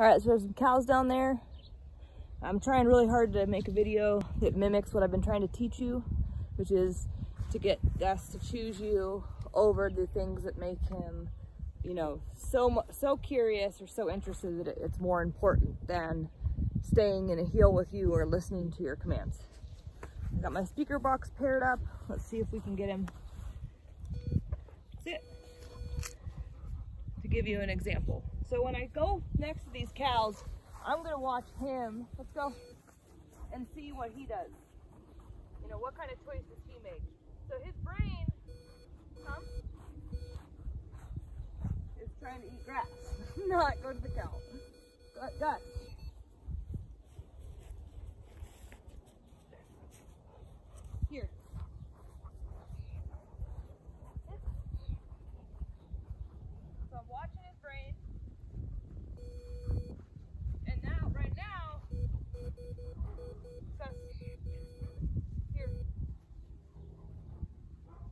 All right, so there's some cows down there. I'm trying really hard to make a video that mimics what I've been trying to teach you, which is to get Gus to choose you over the things that make him, you know, so so curious or so interested that it's more important than staying in a heel with you or listening to your commands. I got my speaker box paired up. Let's see if we can get him. Sit. To give you an example. So when I go next to these cows, I'm gonna watch him, let's go, and see what he does. You know, what kind of choices he makes. So his brain, is trying to eat grass, not go to the cow. Gus. Here. So I'm watching his brain. And now, right now, Gus, here.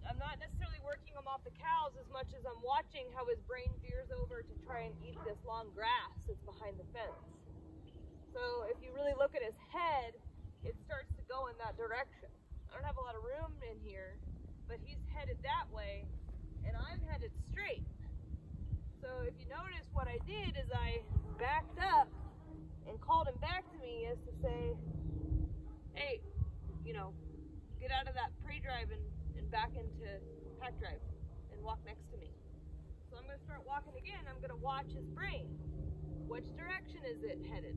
I'm not necessarily working him off the cows as much as I'm watching how his brain veers over to try and eat this long grass that's behind the fence. So if you really look at his head, it starts to go in that direction. I don't have a lot of in here, but he's headed that way, and I'm headed straight. So if you notice what I did is I backed up and called him back to me as to say, hey, you know, get out of that prey drive and, and back into pack drive and walk next to me. So I'm going to start walking again. I'm going to watch his brain. Which direction is it headed?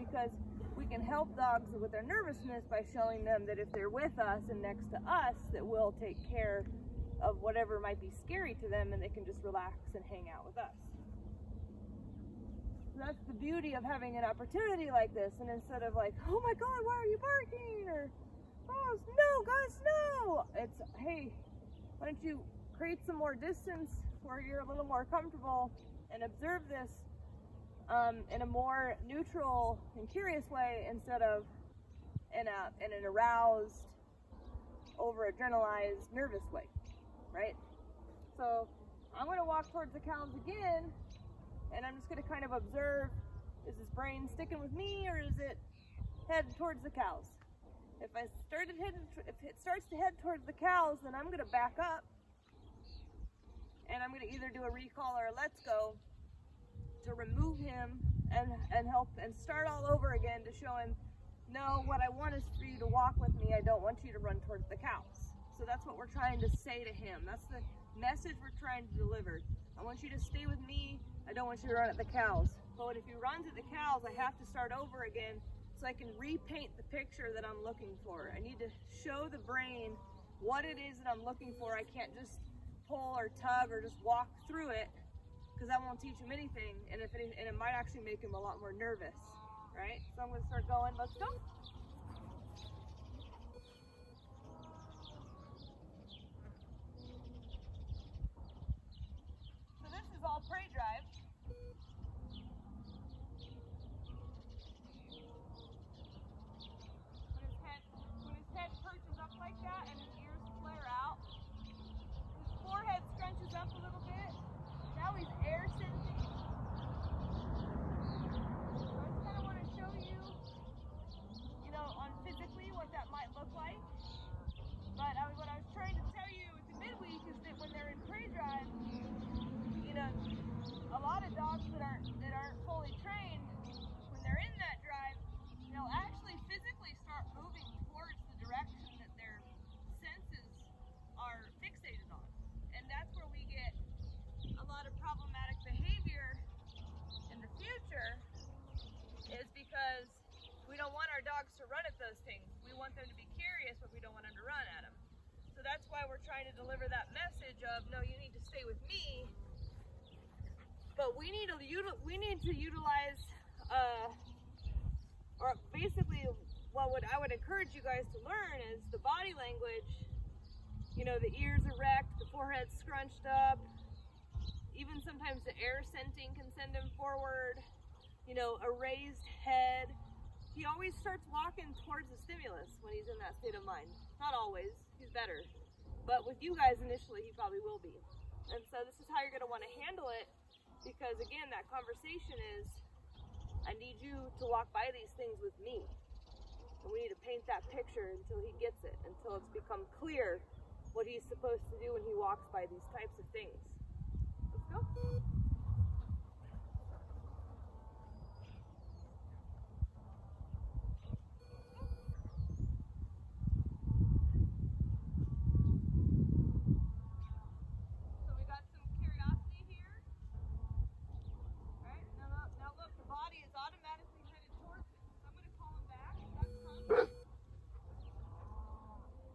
Because we can help dogs with their nervousness by showing them that if they're with us and next to us, that we'll take care of whatever might be scary to them and they can just relax and hang out with us. That's the beauty of having an opportunity like this and instead of like, oh my god, why are you barking? Or, oh no, guys, no! It's, hey, why don't you create some more distance where you're a little more comfortable and observe this um, in a more neutral and curious way instead of in, a, in an aroused, over adrenalized, nervous way, right? So I'm going to walk towards the cows again and I'm just going to kind of observe is his brain sticking with me or is it headed towards the cows? If I started heading, if it starts to head towards the cows, then I'm going to back up and I'm going to either do a recall or a let's go to remove him and, and help and start all over again to show him, no, what I want is for you to walk with me. I don't want you to run towards the cows. So that's what we're trying to say to him. That's the message we're trying to deliver. I want you to stay with me. I don't want you to run at the cows. But if you run at the cows, I have to start over again so I can repaint the picture that I'm looking for. I need to show the brain what it is that I'm looking for. I can't just pull or tug or just walk through it because that won't teach him anything, and if any, and it might actually make him a lot more nervous, right? So I'm gonna start going. Let's go. So this is all prey drive. When his head, when his head perches up like that and his ears flare out, his forehead scrunches up a little bit. Now he's air scenting. So I just kind of want to show you, you know, on physically what that might look like. But I, what I was trying to tell you with the midweek is that when they're in prey drive, you know, don't want our dogs to run at those things. We want them to be curious, but we don't want them to run at them. So that's why we're trying to deliver that message of no, you need to stay with me. But we need to we need to utilize, uh, or basically, what would I would encourage you guys to learn is the body language. You know, the ears erect, the forehead scrunched up. Even sometimes the air scenting can send them forward. You know, a raised head. He always starts walking towards the stimulus when he's in that state of mind. Not always, he's better. But with you guys initially, he probably will be. And so this is how you're going to want to handle it because, again, that conversation is I need you to walk by these things with me. And we need to paint that picture until he gets it, until it's become clear what he's supposed to do when he walks by these types of things. Let's go. So we got some curiosity here. Right? Now, look- now look, the body is automatically headed towards it. So I'm going to call him back. That's confidence.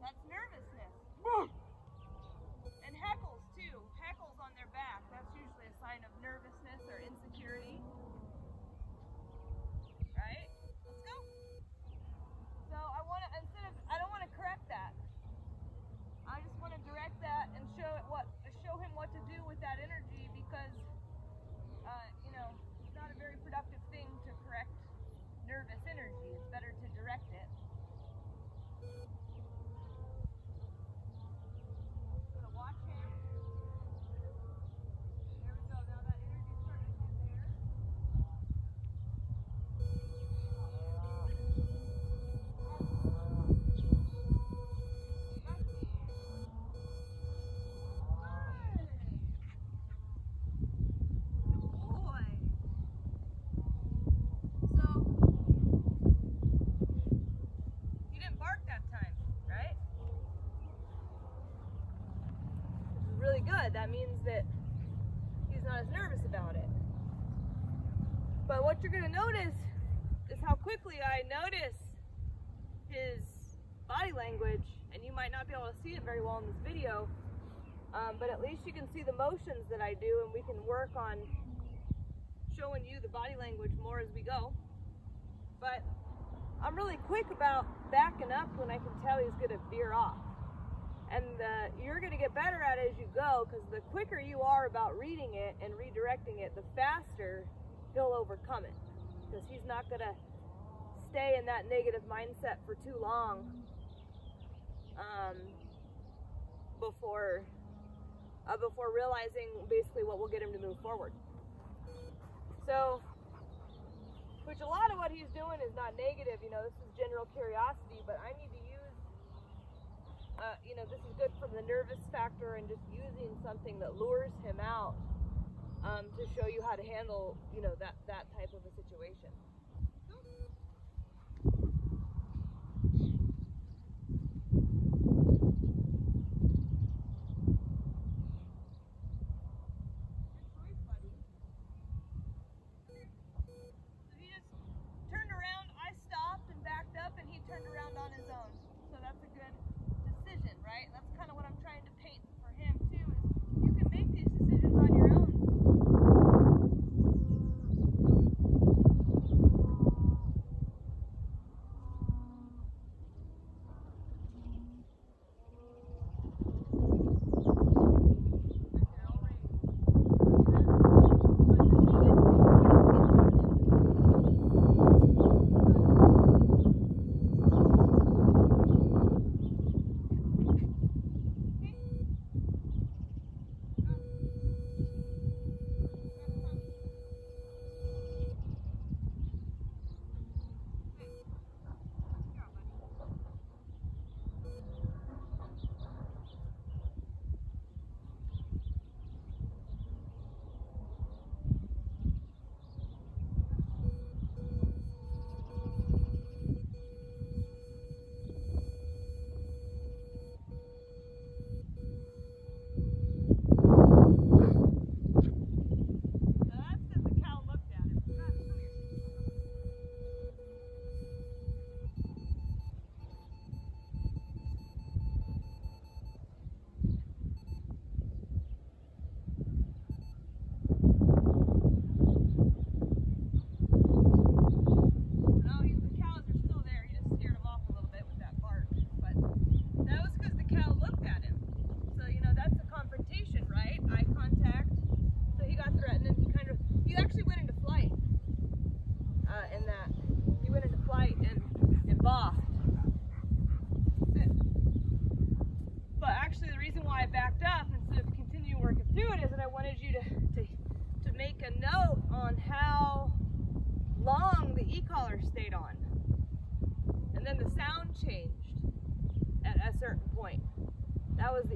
That's nervousness. And heckles too. Heckles on their back. That's usually a sign of nervousness or insecurity. Right? Let's go. So I want to instead of I don't want to correct that. I just want to direct that and show it what show him what to do with that energy because uh, you know it's not a very productive thing to correct nervous energy. It's better to direct it. Gonna watch him. There we go. Now that energy's starting to head there. Good boy. So he didn't bark that time, right? Which is really good. That means that he's not as nervous about it. But what you're gonna notice is how quickly I notice his body language, and you might not be able to see it very well in this video, um, but at least you can see the motions that I do, and we can work on showing you the body language more as we go. But I'm really quick about backing up when I can tell he's gonna veer off. And uh, you're gonna get better at it as you go, because the quicker you are about reading it and redirecting it, the faster he'll overcome it. Because he's not gonna stay in that negative mindset for too long um, before uh, before realizing basically what will get him to move forward. So, which a lot of what he's doing is not negative, you know, this is general curiosity, but I need to uh, you know, this is good from the nervous factor and just using something that lures him out um, to show you how to handle, you know, that, that type of a situation.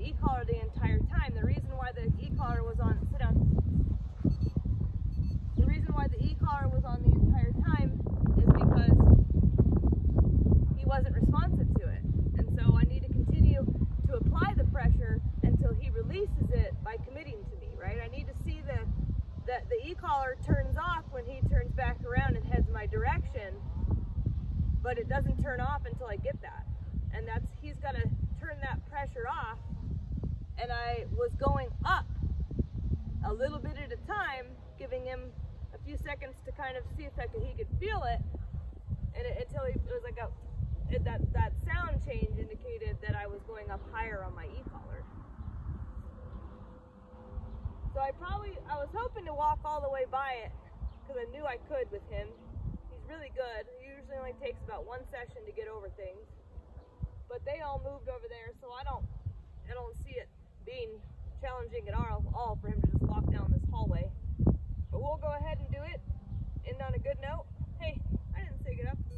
That was the e-collar the entire time. The reason why the e-collar was on, sit down. The reason why the e-collar was on the entire time is because he wasn't responsive to it. And so I need to continue to apply the pressure until he releases it by committing to me, right? I need to see the that the e-collar turns off when he turns back around and heads my direction, but it doesn't turn off until I get that. And that's he's got to turn that pressure off. And I was going up a little bit at a time, giving him a few seconds to kind of see if could, he could feel it, and it, until he, it was like a it, that that sound change indicated that I was going up higher on my e-collar. So I probably, I was hoping to walk all the way by it because I knew I could with him. He's really good. He usually only takes about one session to get over things. But they all moved over there, so I don't, I don't see it being challenging at all, all for him to just walk down this hallway. But we'll go ahead and do it. End on a good note. Hey, I didn't say get up.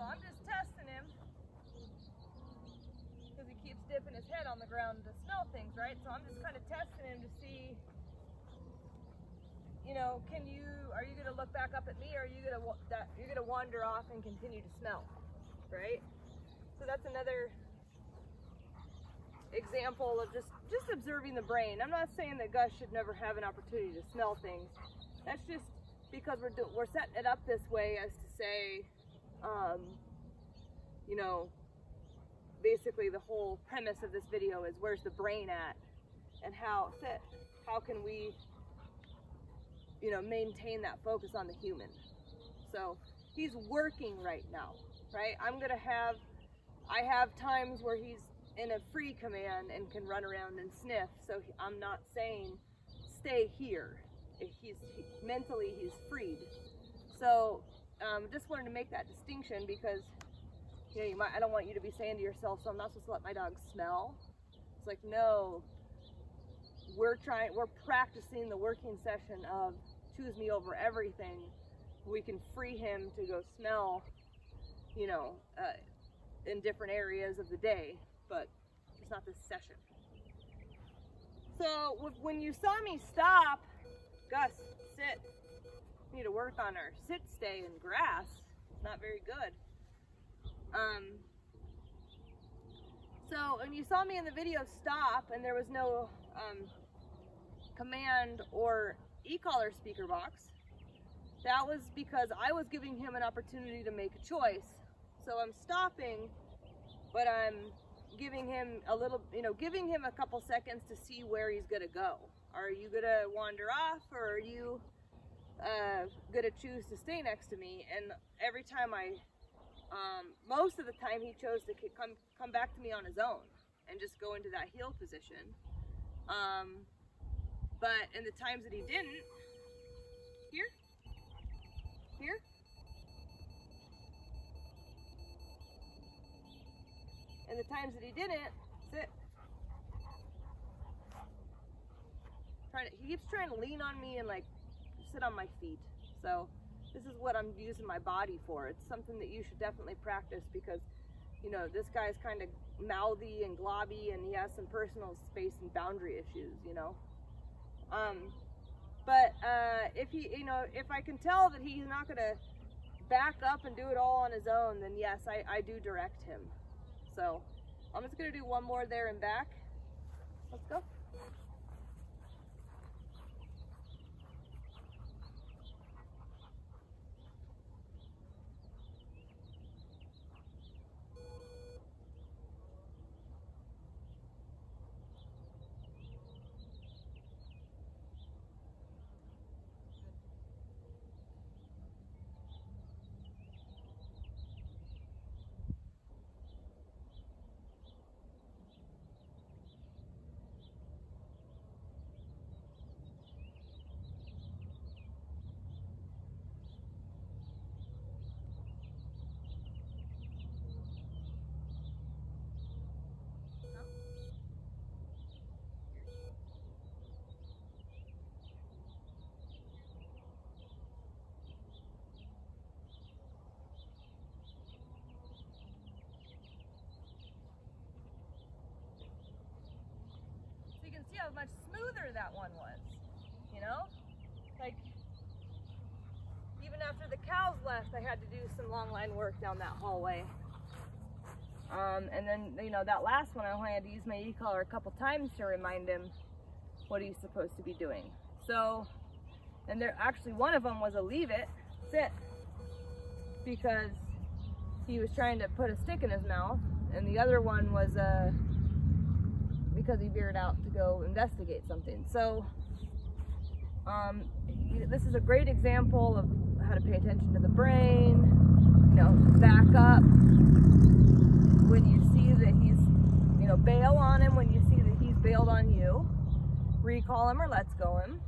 So I'm just testing him because he keeps dipping his head on the ground to smell things, right? So I'm just kind of testing him to see, you know, can you, are you gonna look back up at me, or are you gonna that you're gonna wander off and continue to smell, right? So that's another example of just just observing the brain. I'm not saying that Gus should never have an opportunity to smell things. That's just because we're do, we're setting it up this way as to say, um, you know, basically the whole premise of this video is where's the brain at, and how how can we, you know, maintain that focus on the human. So he's working right now, right? I'm gonna have, I have times where he's in a free command and can run around and sniff. So I'm not saying stay here. If he's he, mentally, he's freed. So um, just wanted to make that distinction because you know, you might, I don't want you to be saying to yourself, so I'm not supposed to let my dog smell. It's like, no, we're trying, we're practicing the working session of choose me over everything. We can free him to go smell, you know, uh, in different areas of the day, but it's not this session. So when you saw me stop, Gus, sit. Need to work on our sit stay and grass. It's not very good. Um, so when you saw me in the video stop and there was no um, command or e-collar speaker box, that was because I was giving him an opportunity to make a choice. So I'm stopping, but I'm giving him a little, you know, giving him a couple seconds to see where he's gonna go. Are you gonna wander off or are you uh, gonna choose to stay next to me? And every time I um, most of the time he chose to come come back to me on his own and just go into that heel position. Um, but in the times that he didn't, here, here, and the times that he didn't, sit. Trying to, he keeps trying to lean on me and like sit on my feet. So this is what I'm using my body for. It's something that you should definitely practice because, you know, this guy's kind of mouthy and globby and he has some personal space and boundary issues, you know. Um, but uh, if he, you know, if I can tell that he's not going to back up and do it all on his own, then yes, I, I do direct him. So I'm just going to do one more there and back. Let's go. Much smoother that one was, you know? Like, even after the cows left, I had to do some long line work down that hallway. Um, and then, you know, that last one, I only had to use my e-collar a couple times to remind him what he's supposed to be doing. So, and there actually one of them was a leave it, sit, because he was trying to put a stick in his mouth, and the other one was a because he veered out to go investigate something. So um, this is a great example of how to pay attention to the brain, you know, back up when you see that he's, you know, bail on him when you see that he's bailed on you, recall him or let's go him,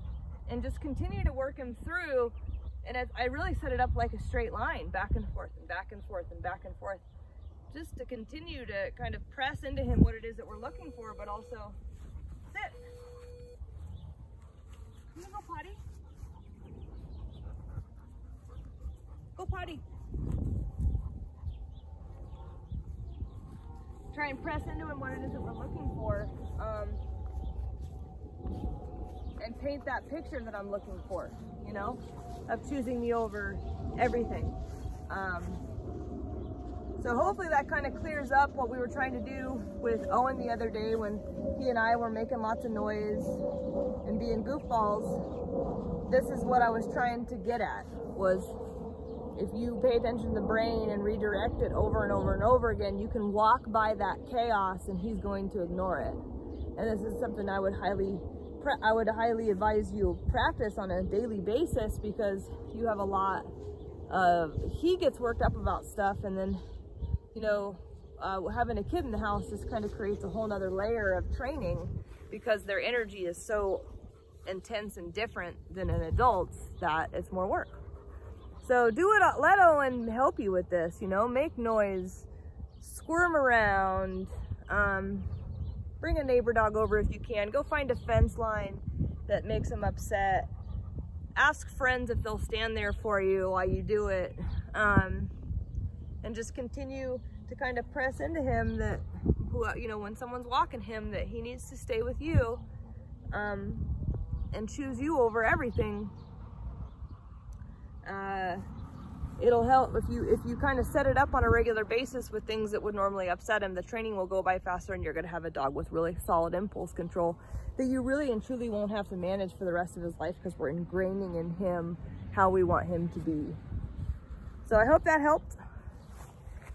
and just continue to work him through. And I really set it up like a straight line, back and forth and back and forth and back and forth just to continue to kind of press into him what it is that we're looking for, but also sit. You go potty? Go potty. Try and press into him what it is that we're looking for. Um, and paint that picture that I'm looking for, you know, of choosing me over everything. Um, so hopefully that kind of clears up what we were trying to do with Owen the other day when he and I were making lots of noise and being goofballs. This is what I was trying to get at, was if you pay attention to the brain and redirect it over and over and over again, you can walk by that chaos and he's going to ignore it. And this is something I would highly I would highly advise you practice on a daily basis because you have a lot of, he gets worked up about stuff and then you know, uh, having a kid in the house just kind of creates a whole nother layer of training because their energy is so intense and different than an adult's that it's more work. So do it, let Owen help you with this, you know, make noise, squirm around, um, bring a neighbor dog over if you can, go find a fence line that makes them upset, ask friends if they'll stand there for you while you do it, um, and just continue to kind of press into him that, you know, when someone's walking him, that he needs to stay with you um, and choose you over everything. Uh, it'll help if you if you kind of set it up on a regular basis with things that would normally upset him the training will go by faster and you're going to have a dog with really solid impulse control that you really and truly won't have to manage for the rest of his life because we're ingraining in him how we want him to be so i hope that helped